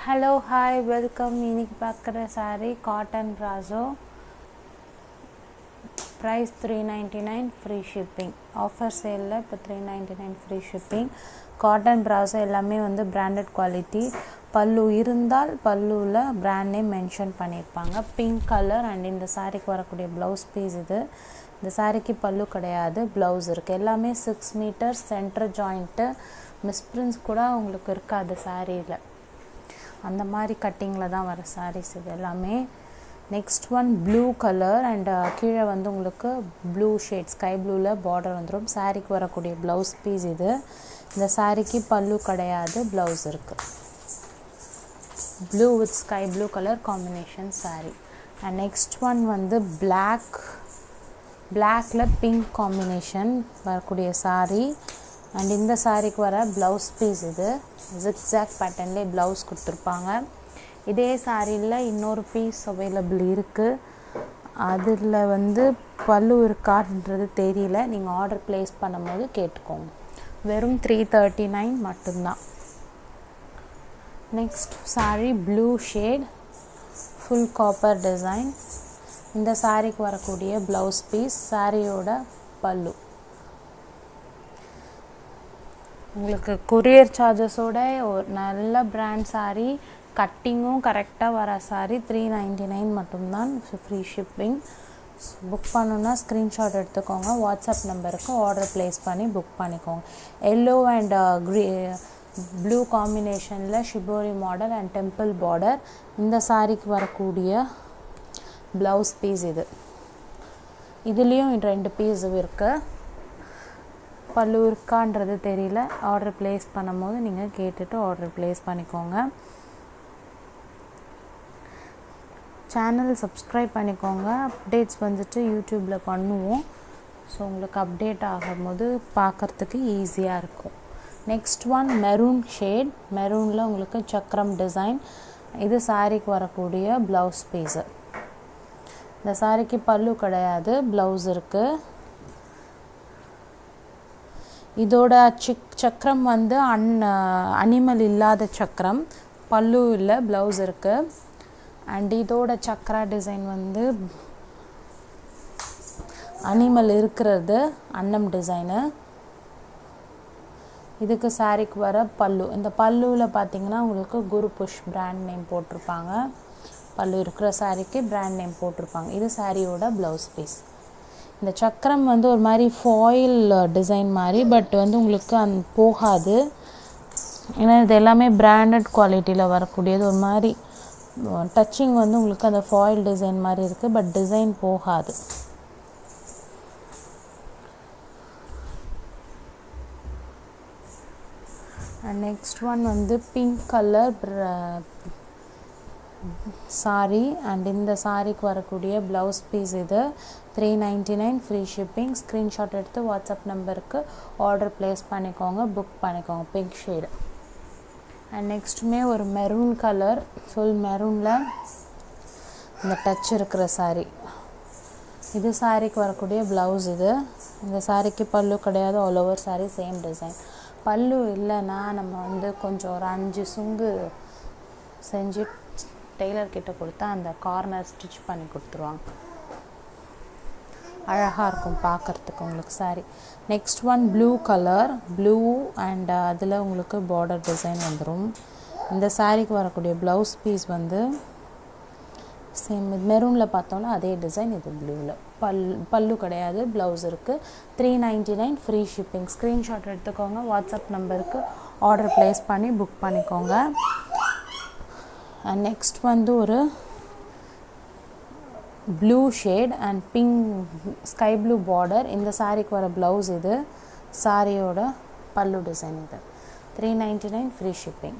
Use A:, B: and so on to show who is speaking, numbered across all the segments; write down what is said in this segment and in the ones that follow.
A: Hello hi welcome இன்னைக்கு பார்க்குற sari cotton ப்ராசோ price three ninety nine free shipping offer சேலில் இப்போ three ninety nine free shipping cotton ப்ராசோ எல்லாமே வந்து branded quality பல்லு இருந்தால் பல்லுவில் பிராண்ட் நேம் மென்ஷன் பண்ணியிருப்பாங்க பிங்க் கலர் அண்ட் இந்த சாரீக்கு வரக்கூடிய ப்ளவுஸ் பீஸ் இது. இந்த சாரீக்கு பல்லு கிடையாது ப்ளவுஸ் இருக்குது எல்லாமே six metre centre joint misprints கூட உங்களுக்கு இருக்காது சாரியில் அந்த மாதிரி கட்டிங்கில் தான் வர சாரீஸ் இது எல்லாமே. Next one blue colour and கீழே வந்து உங்களுக்கு ப்ளூ ஷேட் ஸ்கை ப்ளூவில் பார்டர் வந்துடும் சாரீக்கு வரக்கூடிய ப்ளவுஸ் பீஸ் இது. இந்த சாரீக்கு பல்லு கிடையாது ப்ளவுஸ் இருக்குது blue with sky blue colour combination sari and next one வந்து பிளாக் பிளாக்ல பிங்க் காம்பினேஷன் வரக்கூடிய சாரீ அண்ட் இந்த சாரீக்கு வர ப்ளவுஸ் பீஸ் இது. ஜிக்ஸாக் பேட்டர்ன்லேயே ப்ளவுஸ் கொடுத்துருப்பாங்க. இதே சாரியில் இன்னொரு பீஸ் அவைலபிள் இருக்குது அதில் வந்து பல்லு இருக்கான்றது தெரியல. நீங்கள் ஆர்டர் ப்ளேஸ் பண்ணும்போது கேட்டுக்கோங்க. வெறும் த்ரீ தேர்ட்டி நைன் மட்டும்தான். Next sari blue shade full copper design இந்த சாரீக்கு வரக்கூடிய ப்ளவுஸ் பீஸ் சாரியோட பல்லு. உங்களுக்கு கொரியர் சார்ஜஸோட ஒரு நல்ல பிராண்ட் சாரீ கட்டிங்கும் கரெக்டாக வர சாரீ த்ரீ நைன்டி நைன் மட்டும்தான் ஃப்ரீ ஷிப்பிங் புக் பண்ணணுன்னா ஸ்க்ரீன்ஷாட் எடுத்துக்கோங்க. வாட்ஸ்அப் நம்பருக்கு ஆர்டர் ப்ளேஸ் பண்ணி புக் பண்ணிக்கோங்க. எல்லோ அண்ட் க்ரீ ப்ளூ காம்பினேஷனில் shibori model and temple border இந்த சாரீக்கு வரக்கூடிய ப்ளவுஸ் பீஸ் இது. இதுலேயும் ரெண்டு பீஸ் இருக்குது பல்லு இருக்கான்றது தெரியல. ஆர்டர் ப்ளேஸ் பண்ணும்போது நீங்கள் கேட்டுட்டு ஆர்டர் ப்ளேஸ் பண்ணிக்கோங்க. சேனல் சப்ஸ்கிரைப் பண்ணிக்கோங்க. அப்டேட்ஸ் வந்துட்டு யூடியூப்பில் பண்ணுவோம். ஸோ உங்களுக்கு அப்டேட் ஆகும்போது பார்க்குறதுக்கு ஈஸியாக இருக்கும். நெக்ஸ்ட் ஒன் மெரூன் ஷேட் மெரூனில் உங்களுக்கு சக்கரம் டிசைன் இது சாரீக்கு வரக்கூடிய ப்ளவுஸ் பீஸு இந்த சாரீக்கு பல்லு கிடையாது ப்ளவுஸ் இருக்குது இதோட சிக் சக்கரம் வந்து அன் அனிமல் இல்லாத சக்கரம். பல்லு இல்லை ப்ளவுஸ் இருக்குது அண்ட் இதோட சக்கரா டிசைன் வந்து அனிமல் இருக்கிறது அன்னம் டிசைனு இதுக்கு சாரிக்கு வர பல்லு. இந்த பல்லுவில் பார்த்தீங்கன்னா உங்களுக்கு குரு புஷ் பிராண்ட் நேம் போட்டிருப்பாங்க. பல்லு இருக்கிற சாரிக்கு பிராண்ட் நேம் போட்டிருப்பாங்க. இது சாரியோட ப்ளவுஸ் பீஸ் இந்த சக்கரம் வந்து ஒரு மாதிரி ஃபாயில் டிசைன் மாதிரி பட் வந்து உங்களுக்கு அந் போகாது. ஏன்னா இது எல்லாமே பிராண்டட் குவாலிட்டியில் வரக்கூடியது. ஒரு மாதிரி டச்சிங் வந்து உங்களுக்கு அந்த ஃபாயில் டிசைன் மாதிரி இருக்குது பட் டிசைன் போகாது. நெக்ஸ்ட் ஒன் வந்து பிங்க் கலர் சாரீ அண்ட் இந்த சாரீக்கு வரக்கூடிய ப்ளவுஸ் பீஸ் இது three ninety nine free shipping screenshot எடுத்து வாட்ஸ்அப் நம்பருக்கு ஆர்டர் ப்ளேஸ் பண்ணிக்கோங்க புக் பண்ணிக்கோங்க பிங்க் ஷேடு அண்ட் நெக்ஸ்ட்டுமே ஒரு மெரூன் கலர் ஃபுல் மெரூனில் இந்த டச் இருக்கிற சாரீ இது சாரீக்கு வரக்கூடிய ப்ளவுஸ் இது. இந்த சாரீக்கு பல்லு கிடையாது all over sari same design pallu இல்லைன்னா நம்ம வந்து கொஞ்சம் ஒரு அஞ்சு சுங்கு செஞ்சு டெய்லர் கிட்ட கொடுத்தா அந்த கார்னர் ஸ்டிச் பண்ணி கொடுத்துருவாங்க. அழகாக இருக்கும் பார்க்குறதுக்கு உங்களுக்கு sari next one blue colour blue and அதில் உங்களுக்கு பார்டர் டிசைன் வந்துடும் இந்த சாரீக்கு வரக்கூடிய ப்ளவுஸ் பீஸ் வந்து சேம் மெரூனில் பார்த்தோன்னா அதே டிசைன் இது ப்ளூவில் பல் பல்லு கிடையாது ப்ளவுஸ் இருக்குது three ninety nine free shipping screenshot எடுத்துக்கோங்க வாட்ஸ்அப் நம்பருக்கு ஆர்டர் ப்ளேஸ் பண்ணி புக் பண்ணிக்கோங்க. அண்ட் நெக்ஸ்ட் வந்து ஒரு blue shade and pink sky blue border இந்த சாரீக்கு வர ப்ளவுஸ் இது. சாரியோட பல்லு டிசைன் இது. Three ninety nine free shipping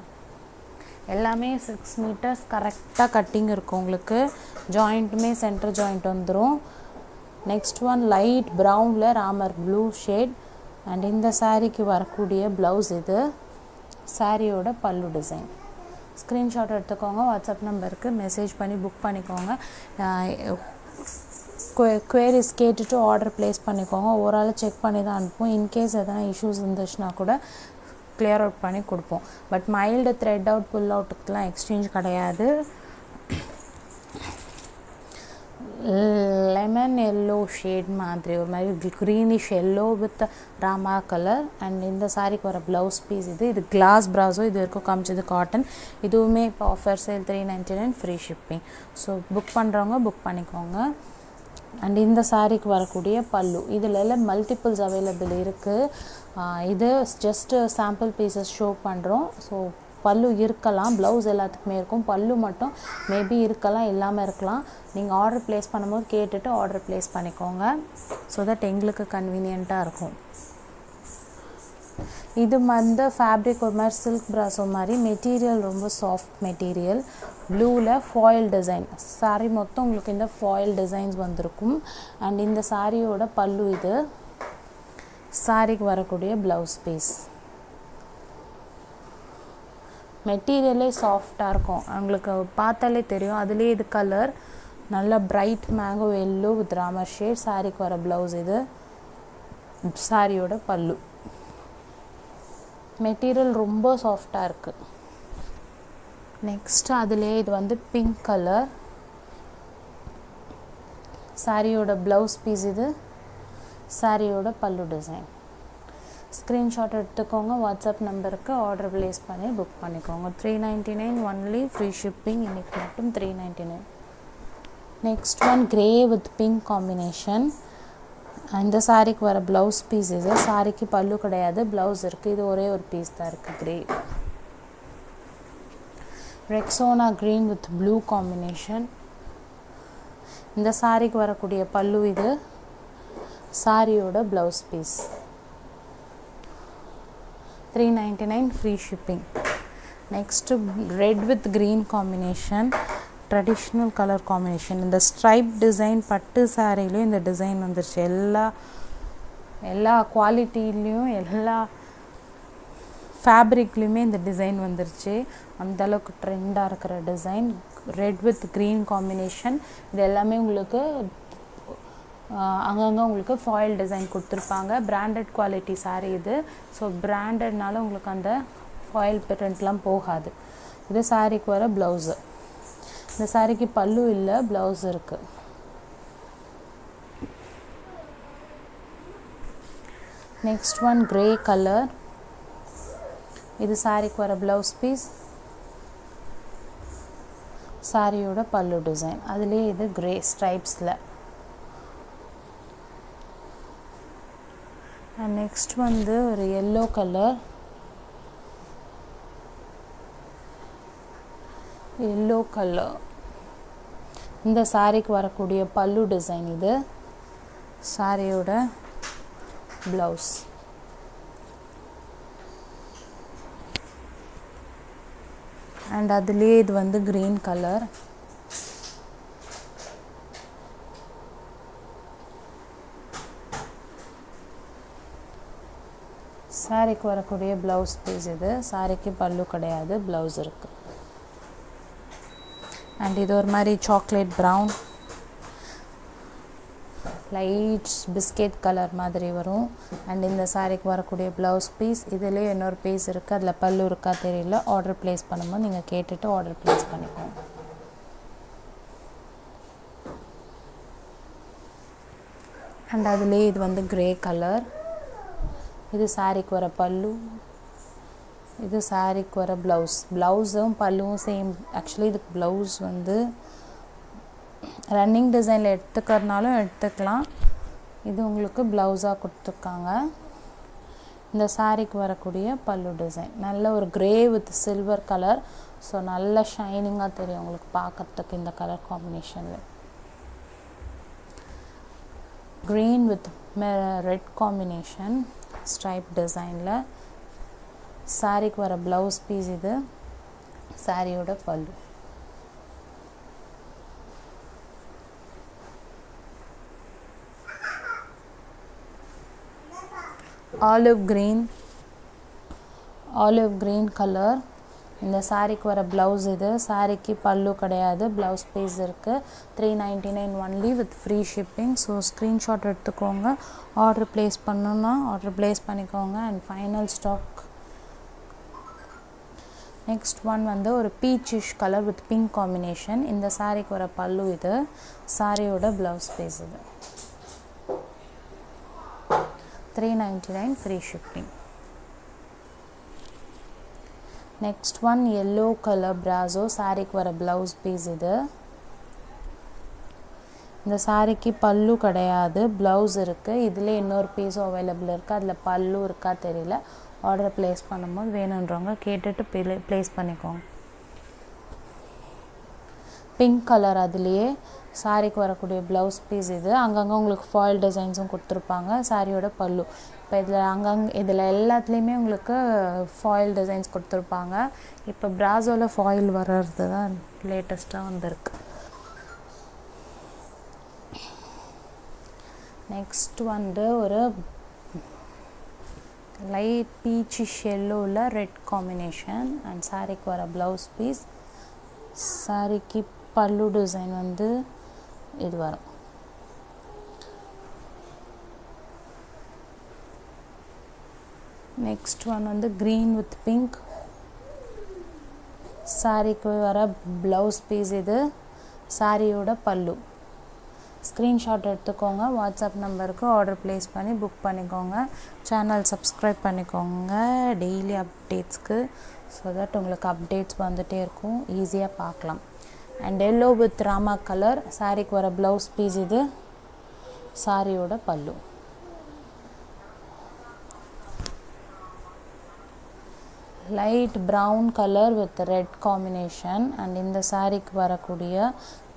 A: எல்லாமே சிக்ஸ் மீட்டர்ஸ் கரெக்டாக கட்டிங் இருக்கும் உங்களுக்கு. ஜாயிண்ட்டுமே சென்டர் ஜாயிண்ட் வந்துடும் நெக்ஸ்ட் ஒன் லைட் ப்ரௌனில் ராமர் ப்ளூ ஷேட் அண்ட் இந்த சாரீக்கு வரக்கூடிய ப்ளவுஸ் இது. சாரியோட பல்லு டிசைன் ஸ்க்ரீன்ஷாட் எடுத்துக்கோங்க. வாட்ஸ்அப் நம்பருக்கு மெசேஜ் பண்ணி புக் பண்ணிக்கோங்க. குவேரிஸ் கேட்டுட்டு ஆர்டர் ப்ளேஸ் பண்ணிக்கோங்க. ஒரு செக் பண்ணி தான் அனுப்புவோம். இன்கேஸ் எதனா இஷ்யூஸ் இருந்துச்சுன்னா கூட கிளியர் அவுட் பண்ணி கொடுப்போம். But mild thread out pull அவுட்டுக்கெலாம் exchange கிடையாது. லெமன் எல்லோ ஷேட் மாதிரி ஒரு மாதிரி greenish yellow with Rama colour and இந்த சாரிக்கு வர ப்ளவுஸ் பீஸ் இது இது கிளாஸ் ப்ராஸோ இது வரைக்கும் காமிச்சது காட்டன் இதுவுமே இப்போ offer sale three ninety nine free shipping so book பண்ணுறவங்க புக் பண்ணிக்கோங்க. அண்ட் இந்த சாரீக்கு வரக்கூடிய பல்லு இதில் மல்டிபிள்ஸ் அவைலபிள் இருக்குது இது ஜஸ்ட்டு சாம்பிள் பீசஸ் ஷோ பண்ணுறோம் ஸோ பல்லு இருக்கலாம் ப்ளவுஸ் எல்லாத்துக்குமே இருக்கும். பல்லு மட்டும் மேபி இருக்கலாம் இல்லாமல் இருக்கலாம். நீங்கள் ஆர்டர் ப்ளேஸ் பண்ணும்போது கேட்டுட்டு ஆர்டர் ப்ளேஸ் பண்ணிக்கோங்க. ஸோ தட் எங்களுக்கு கன்வீனியண்ட்டாக இருக்கும். இது வந்து ஃபேப்ரிக் ஒரு மாதிரி சில்க் ப்ராஸோ மாதிரி. மெட்டீரியல் ரொம்ப சாஃப்ட் மெட்டீரியல் ப்ளூவில் ஃபாயில் டிசைன் சாரீ மொத்தம் உங்களுக்கு இந்த ஃபாயில் டிசைன்ஸ் வந்திருக்கும். அண்ட் இந்த சாரியோட பல்லு இது. சாரிக்கு வரக்கூடிய ப்ளவுஸ் பீஸ் மெட்டீரியலே சாஃப்டாக இருக்கும். உங்களுக்கு பார்த்தாலே தெரியும். அதுலேயே இது கலர் நல்ல bright mango yellow with Ramar shade சாரிக்கு வர ப்ளவுஸ் இது. சாரியோட பல்லு. மெட்டீரியல் ரொம்ப சாஃப்டாக இருக்குது நெக்ஸ்ட் அதுலேயே இது வந்து பிங்க் கலர் சாரியோட ப்ளவுஸ் பீஸ் இது. சாரியோட பல்லு டிசைன் ஸ்க்ரீன்ஷாட் எடுத்துக்கோங்க. வாட்ஸ்அப் நம்பருக்கு ஆர்டர் ப்ளேஸ் பண்ணி புக் பண்ணிக்கோங்க. Three ninety nine only free shipping இன்றைக்கி மட்டும் three ninety nine next one grey with pink combination இந்த சாரிக்கு வர ப்ளவுஸ் பீஸ் இது சாரிக்கு பல்லு கிடையாது ப்ளவுஸ் இருக்குது இது ஒரே ஒரு பீஸ் தான் இருக்குது grey Rexona green with blue combination இந்த சாரிக்கு வரக்கூடிய பல்லு இது சாரியோட blouse piece three ninety nine free shipping next red with green combination traditional colour combination இந்த ஸ்ட்ரைப் டிசைன் பட்டு சாரீலையும் இந்த டிசைன் வந்துருச்சு. எல்லா எல்லா குவாலிட்டிலையும் எல்லா ஃபேப்ரிக்லேயுமே இந்த டிசைன் வந்துருச்சு. அந்தளவுக்கு ட்ரெண்டாக இருக்கிற design red with green combination இது எல்லாமே உங்களுக்கு அங்கங்கே உங்களுக்கு ஃபாயில் டிசைன் கொடுத்துருப்பாங்க. பிராண்டட் குவாலிட்டி சாரீ இது. ஸோ பிராண்டட்னால உங்களுக்கு அந்த ஃபாயில் பிரிண்ட்லாம் போகாது. இது சாரீக்கு வர ப்ளவுஸு இந்த சாரீக்கு பல்லு இல்லை ப்ளவுஸ் இருக்குது நெக்ஸ்ட் ஒன் க்ரே கலர் இது சாரீக்கு வர ப்ளவுஸ் பீஸ் சாரியோட பல்லு டிசைன் அதுலேயே இது க்ரே ஸ்ட்ரைப்ஸில் நெக்ஸ்ட் வந்து ஒரு எல்லோ கலர் எல்லோ கலர் இந்த சாரிக்கு வரக்கூடிய பல்லு டிசைன் இது. சாரியோட ப்ளவுஸ் அண்ட் அதுலேயே இது வந்து க்ரீன் கலர் சாரிக்கு வரக்கூடிய ப்ளவுஸ் பீஸ் இது. சாரிக்கு பல்லு கிடையாது ப்ளவுஸ் இருக்குது அண்ட் இது ஒரு மாதிரி chocolate brown lights biscuit colour மாதிரி வரும். அண்ட் இந்த சாரிக்கு வரக்கூடிய ப்ளவுஸ் பீஸ் இதுலேயே இன்னொரு பீஸ் இருக்குது அதில் பல்லு இருக்கா தெரியல. ஆர்டர் ப்ளேஸ் பண்ணும்போது நீங்கள் கேட்டுட்டு ஆர்டர் ப்ளேஸ் பண்ணிக்கோங்க. அண்ட் அதுலேயே இது வந்து க்ரே கலர் இது சாரிக்கு வர பல்லு. இது சாரிக்கு வர ப்ளவுஸ் ப்ளவுஸும் பல்லுவும் சேம் ஆக்சுவலி இதுக்கு ப்ளவுஸ் வந்து ரன்னிங் டிசைனில் எடுத்துக்கிறதுனாலும் எடுத்துக்கலாம். இது உங்களுக்கு ப்ளவுஸாக கொடுத்துருக்காங்க. இந்த சாரிக்கு வரக்கூடிய பல்லு டிசைன் நல்ல ஒரு grey with silver colour so நல்ல ஷைனிங்காக தெரியும் உங்களுக்கு பார்க்குறதுக்கு இந்த கலர் காம்பினேஷனில் green with red combination stripe டிசைனில் சாரிக்கு வர ப்ளவுஸ் பீஸ் இது. சாரியோட pallu olive green olive green colour இந்த சாரீக்கு வர ப்ளவுஸ் இது. சாரீக்கு பல்லு கிடையாது. ப்ளவுஸ் பீஸ் இருக்குது three ninety nine only with free shipping so screenshot எடுத்துக்கோங்க. ஆர்டர் ப்ளேஸ் பண்ணணுன்னா ஆர்டர் ப்ளேஸ் பண்ணிக்கோங்க. And final stock next one வந்து ஒரு peachish colour with pink combination இந்த சாரீக்கு வர பல்லு இது. சாரியோட ப்ளவுஸ் பீஸ் இது. Three ninety nine free shipping next one yellow colour brasso சாரீக்கு வர ப்ளவுஸ் பீஸ் இது. இந்த சாரீக்கு பல்லு கிடையாது. ப்ளவுஸ் இருக்குது இதில் இன்னொரு பீஸும் அவைலபிள் இருக்குது அதில் பல்லு இருக்கா தெரியல. ஆர்டர் ப்ளேஸ் பண்ணும்போது வேணுன்றவங்க கேட்டுட்டு ப்ளே ப்ளேஸ் பண்ணிக்கோங்க. பிங்க் கலர் அதுலேயே சாரீக்கு வரக்கூடிய ப்ளவுஸ் பீஸ் இது. அங்கங்கே உங்களுக்கு ஃபாயில் டிசைன்ஸும் கொடுத்துருப்பாங்க. சாரியோட பல்லு. இப்போ இதில் அங்கங்கே இதில் எல்லாத்துலேயுமே உங்களுக்கு ஃபாயில் டிசைன்ஸ் கொடுத்துருப்பாங்க. இப்போ ப்ராசோவில் ஃபாயில் வர்றது தான் லேட்டஸ்ட்டாக வந்திருக்கு. நெக்ஸ்ட் வந்து ஒரு லைட் பீச்சிஷ் எல்லோவில் ரெட் காம்பினேஷன் அண்ட் சாரீக்கு வர ப்ளவுஸ் பீஸ் சாரீக்கு பல்லு டிசைன் வந்து இது வரும். நெக்ஸ்ட் ஒன் வந்து க்ரீன் வித் பிங்க் சாரீக்கு வர ப்ளவுஸ் பீஸ் இது. சாரியோட பல்லு. ஸ்க்ரீன்ஷாட் எடுத்துக்கோங்க. வாட்ஸ்அப் நம்பருக்கு ஆர்டர் ப்ளேஸ் பண்ணி புக் பண்ணிக்கோங்க. சேனல் சப்ஸ்கிரைப் பண்ணிக்கோங்க. டெய்லி அப்டேட்ஸ்க்கு ஸோ தட் உங்களுக்கு அப்டேட்ஸ் வந்துகிட்டே இருக்கும். ஈஸியாக பார்க்கலாம். And yellow with Rama colour சாரீக்கு வர ப்ளவுஸ் பீஸ் இது. சாரியோட pallu. Light brown colour with red combination and இந்த சாரீக்கு வரக்கூடிய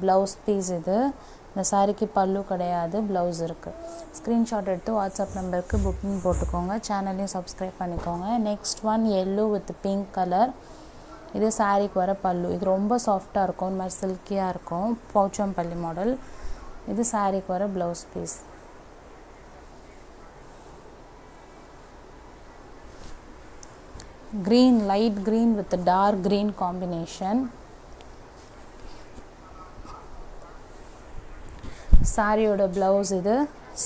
A: ப்ளவுஸ் பீஸ் இது. இந்த சாரீக்கு பல்லு கிடையாது ப்ளவுஸ் இருக்குது ஸ்க்ரீன்ஷாட் எடுத்து வாட்ஸ்அப் நம்பருக்கு புக்கிங் போட்டுக்கோங்க. சேனலையும் சப்ஸ்கிரைப் பண்ணிக்கோங்க. Next one yellow with pink colour இது சாரீக்கு வர பல்லு. இது ரொம்ப சாஃப்டாக இருக்கும் இந்த மாதிரி சில்கியாக இருக்கும். பௌச்சம்பள்ளி மாடல் இது சாரீக்கு வர blouse piece green light green with dark green combination சாரியோட ப்ளவுஸ் இது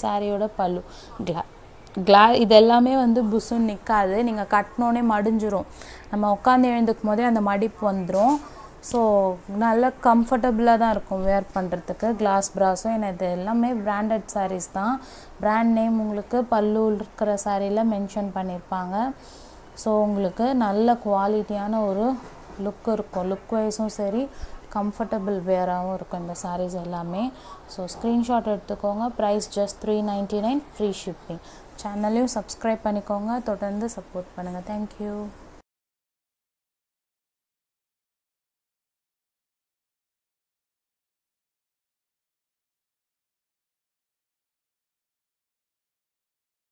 A: சாரியோட பல்லு. கிளா கிளா இது எல்லாமே வந்து புசுன்னு நிற்காது நீங்கள் கட்டினோடனே மடிஞ்சிரும். நம்ம உட்காந்து எழுந்துக்கும் போதே அந்த மடிப்பு வந்துடும் ஸோ நல்ல கம்ஃபர்டபுளாக தான் இருக்கும் வேர் பண்ணுறதுக்கு கிளாஸ் ப்ராஸும் ஏன்னா இது எல்லாமே பிராண்டட் சாரீஸ் தான். பிராண்ட் நேம் உங்களுக்கு பல்லு இருக்கிற சாரியில் மென்ஷன் பண்ணியிருப்பாங்க ஸோ உங்களுக்கு நல்ல குவாலிட்டியான ஒரு லுக் இருக்கும். லுக் வைஸும் சரி கம்ஃபர்டபுள் வேராகவும் இருக்கும் இந்த சாரீஸ் எல்லாமே. ஸோ ஸ்க்ரீன்ஷாட் எடுத்துக்கோங்க. Price just three ninety nine free shipping சேனலையும் சப்ஸ்கிரைப் பண்ணிக்கோங்க. தொடர்ந்து சப்போர்ட் பண்ணுங்கள் தேங்க்யூ